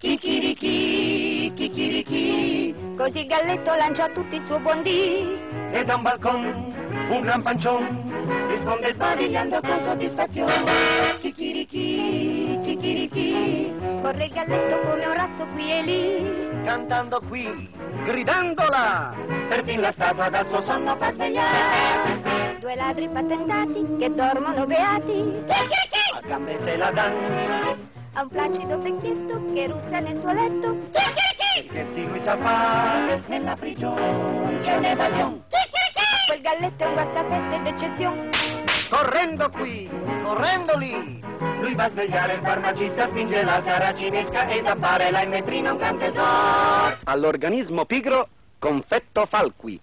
Chicchirichi, chicchirichi, così il galletto lancia a tutti il suo buon dì. E da un balcone un gran pancione risponde sbadigliando con soddisfazione. Chicchirichi, chicchirichi, corre il galletto come un razzo qui e lì. Cantando qui, gridando là, perfino la statua dal suo sonno fa svegliare. Due ladri patentati che dormono beati. Chicchirichi, A gambe se la danno, a un placido vecchietto che russa nel suo letto. e Chicchirichi, scherzi lui sa fare, nella prigione c'è un'evasione. chicchirichi, quel galletto è un guastapeste d'eccezione. Correndo qui, correndo lì, lui va a svegliare il farmacista, spinge la saracinesca ed appare là in vetrina un gran tesoro. All'organismo pigro, confetto falqui.